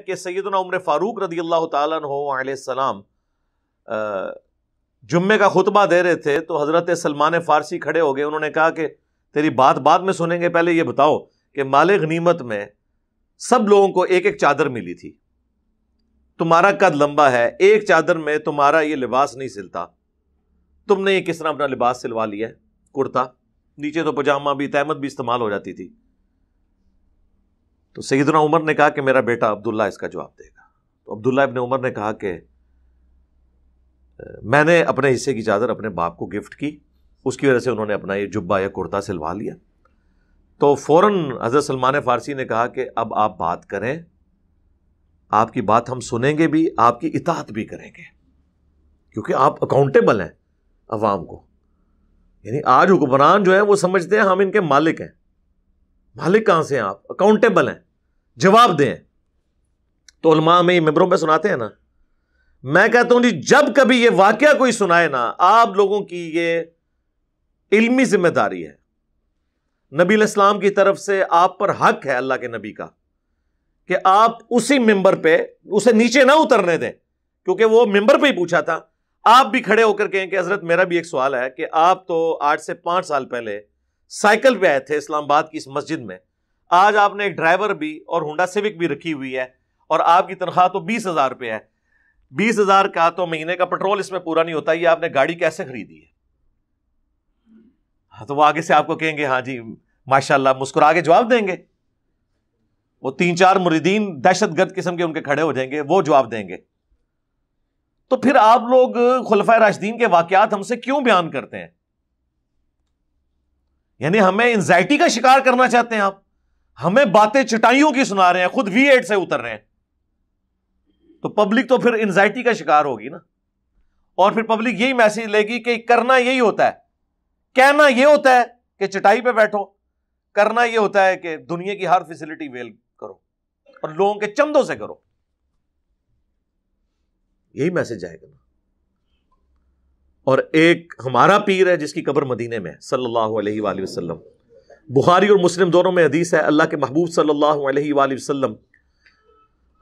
कि सैदना उम्र फ़ारूक रदी अल्लाह तसलाम जुम्मे का खुतबा दे रहे थे तो हज़रत सलमान फ़ारसी खड़े हो गए। उन्होंने कहा कि तेरी बात बाद में सुनेंगे, पहले ये बताओ कि माल गनीमत में सब लोगों को एक एक चादर मिली थी। तुम्हारा कद लंबा है, एक चादर में तुम्हारा ये लिबास नहीं सिलता। तुमने ये किस तरह अपना लिबास सिलवा लिया कुर्ता। नीचे तो पजामा भी, तहमत भी इस्तेमाल हो जाती थी। तो सईदना उमर ने कहा कि मेरा बेटा अब्दुल्ला इसका जवाब देगा। तो अब्दुल्ला इबन उमर ने कहा कि मैंने अपने हिस्से की चादर अपने बाप को गिफ्ट की। उसकी वजह से उन्होंने अपना ये जुब्बा या कुर्ता सिलवा लिया। तो फ़ौरन हज़रत सलमान फ़ारसी ने कहा कि, अब आप बात करें। आपकी बात हम सुनेंगे भी, आपकी इतात भी करेंगे। क्योंकि आप अकाउंटेबल हैं अवाम को। यानी आज हुक्मरान जो है वो समझते हैं हम इनके मालिक हैं। मालिक कहाँ से हैं आप? अकाउंटेबल हैं। जवाब दें। तो उलमा में मेम्बरों पे सुनाते हैं ना। मैं कहता हूँ जी, जब कभी ये वाक्य कोई सुनाए ना, आप लोगों की ये इल्मी ज़िम्मेदारी है। नबी इस्लाम की तरफ़ से आप पर हक है अल्लाह के नबी का, कि आप उसी मेंबर पे, उसे नीचे ना उतरने दें, क्योंकि वो मेंबर पे ही पूछा था। आप भी खड़े होकर कहें कि, हज़रत, मेरा भी एक सवाल है कि आप तो आज से पाँच साल पहले साइकिल पे आए थे इस्लामाबाद की इस मस्जिद में आज आपने एक ड्राइवर भी और हुडा सिविक भी रखी हुई है और आपकी तनख्वाह तो बीस हज़ार रुपये है। बीस हज़ार का तो महीने का पेट्रोल इसमें पूरा नहीं होता, ये आपने गाड़ी कैसे खरीदी है? हाँ तो वो आगे से आपको कहेंगे हाँ जी, माशाल्लाह, मुस्कुरा के जवाब देंगे। वो तीन चार मुरीदीन दहशतगर्द किस्म के उनके खड़े हो जाएँगे, वो जवाब देंगे। तो फिर आप लोग खुलफा राशदीन के वाकयात हमसे क्यों बयान करते हैं? यानी हमें एंजाइटी का शिकार करना चाहते हैं आप। हमें बातें चटाइयों की सुना रहे हैं, खुद वी एट से उतर रहे हैं। तो पब्लिक तो फिर एंजाइटी का शिकार होगी ना। और फिर पब्लिक यही मैसेज लेगी कि करना यही होता है। कहना यह होता है कि चटाई पे बैठो। करना यह होता है कि दुनिया की हर फैसिलिटी वेल करो। और लोगों के चंदों से करो। यही मैसेज आएगा ना। और एक हमारा पीर है जिसकी कब्र मदीने में सल्लल्लाहु अलैहि वसल्लम। बुखारी और मुस्लिम दोनों में हदीस है, अल्लाह के महबूब सल्लल्लाहु अलैहि वसल्लम,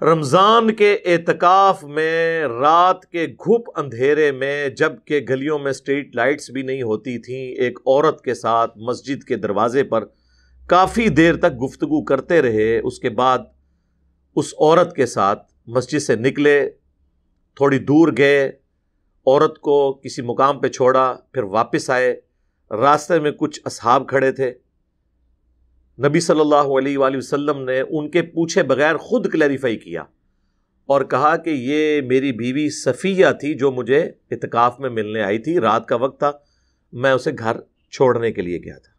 रमज़ान के एतकाफ़ में, रात के घुप अंधेरे में, जबकि गलियों में स्ट्रीट लाइट्स भी नहीं होती थीं, एक औरत के साथ मस्जिद के दरवाजे पर काफ़ी देर तक गुफ्तगु करते रहे, उसके बाद उस औरत के साथ मस्जिद से निकले, थोड़ी दूर गए, औरत को किसी मुकाम पे छोड़ा, फिर वापस आए, रास्ते में कुछ असहाब खड़े थे। नबी सल्लल्लाहु अलैहि वसल्लम ने उनके पूछे बगैर खुद क्लैरिफाई किया और कहा कि ये मेरी बीवी सफ़िया थी जो मुझे इतकाफ़ में मिलने आई थी, रात का वक्त था, मैं उसे घर छोड़ने के लिए गया था।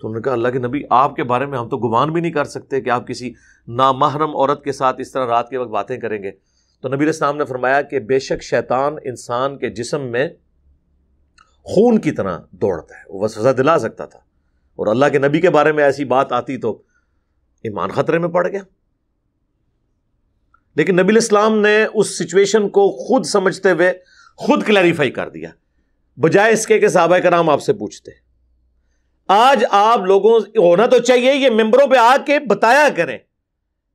तो उन्होंने कहा, अल्लाह के नबी, आपके बारे में हम तो गुमान भी नहीं कर सकते कि आप किसी नामहरम औरत के साथ इस तरह रात के वक्त बातें करेंगे। तो नबी इस्लाम ने फरमाया कि बेशक शैतान इंसान के जिसम में खून की तरह दौड़ता है, वो सजा दिला सकता था। और अल्लाह के नबी के बारे में ऐसी बात आती तो ईमान खतरे में पड़ गया। लेकिन नबी इस्लाम ने उस सिचुएशन को खुद समझते हुए खुद क्लैरिफाई कर दिया। बजाय इसके के साहब कराम आपसे पूछते। आज आप लोगों, होना तो चाहिए ये मेंबरों पे आके बताया करें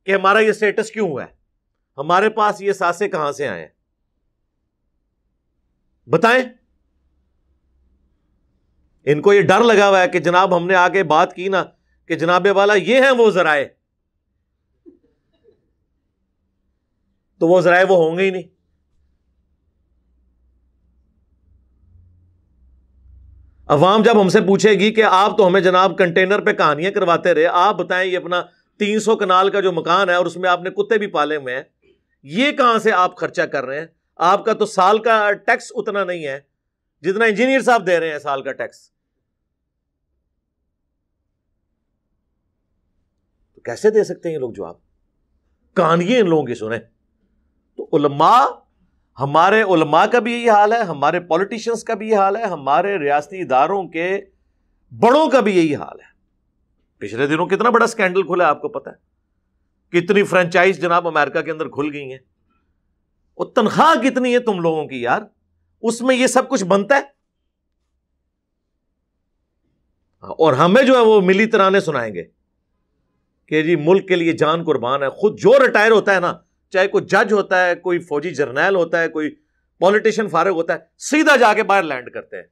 कि हमारा ये स्टेटस क्यों हुआ है? हमारे पास ये सासे कहाँ से आए बताएँ। इनको ये डर लगा हुआ है कि जनाब हमने आके बात की ना, कि जनाबे वाला ये है वो जराए। तो वो जराए वो होंगे ही नहीं। अवाम जब हमसे पूछेगी कि आप तो हमें जनाब कंटेनर पे कहानियाँ करवाते रहे, आप बताएँ ये अपना तीन सौ कनाल का जो मकान है और उसमें आपने कुत्ते भी पाले हुए हैं, ये कहाँ से आप खर्चा कर रहे हैं? आपका तो साल का टैक्स उतना नहीं है, जितना इंजीनियर साहब दे रहे हैं साल का टैक्स। कैसे दे सकते हैं ये लोग जवाब? कहानियाँ इन लोगों की सुने। तो उलमा, हमारे उलमा का भी यही हाल है, हमारे पॉलिटिशियंस का भी यही हाल है, हमारे रियासती इदारों के बड़ों का भी यही हाल है। पिछले दिनों कितना बड़ा स्कैंडल खुला है, आपको पता है? कितनी फ्रेंचाइज जनाब अमेरिका के अंदर खुल गई हैं। और तनख्वाह कितनी है तुम लोगों की यार? उसमें यह सब कुछ बनता है, और हमें जो है वो मिली तराने सुनाएँगे। कि जी मुल्क के लिए जान कुर्बान है। खुद जो रिटायर होता है ना, चाहे कोई जज होता है, कोई फौजी जर्नैल होता है, कोई पॉलिटिशियन फारग होता है, सीधा जाके बाहर लैंड करते हैं।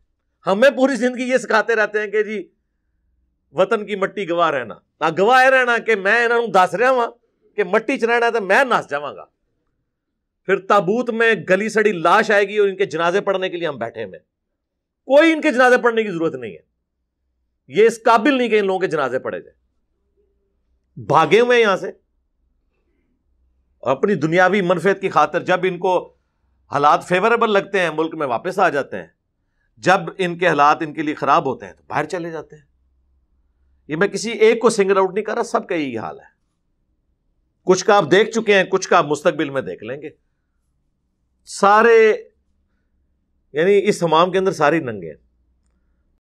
हमें पूरी ज़िंदगी ये सिखाते रहते हैं कि जी, वतन की मट्टी गवाह रहना। ना गवाह रहना कि मैं इन्हों दस रहा वहाँ कि मट्टी च रहना तो मैं नस जावांगा। फिर ताबूत में गली सड़ी लाश आएगी और इनके जनाजे पढ़ने के लिए हम बैठे में कोई इनके जनाजे पढ़ने की ज़रूरत नहीं है। ये इस काबिल नहीं कि इन लोगों के जनाजे पड़े जाए। भागे हुए यहाँ से। अपनी दुनियावी मनफेत की खातिर जब इनको हालात फेवरेबल लगते हैं, मुल्क में वापस आ जाते हैं, जब इनके हालात इनके लिए खराब होते हैं तो बाहर चले जाते हैं। ये मैं किसी एक को सिंगल आउट नहीं कर रहा, सबका यही हाल है। कुछ का आप देख चुके हैं, कुछ का आप मुस्तकबिल में देख लेंगे। सारे, यानी इस हमाम के अंदर सारे नंगे हैं।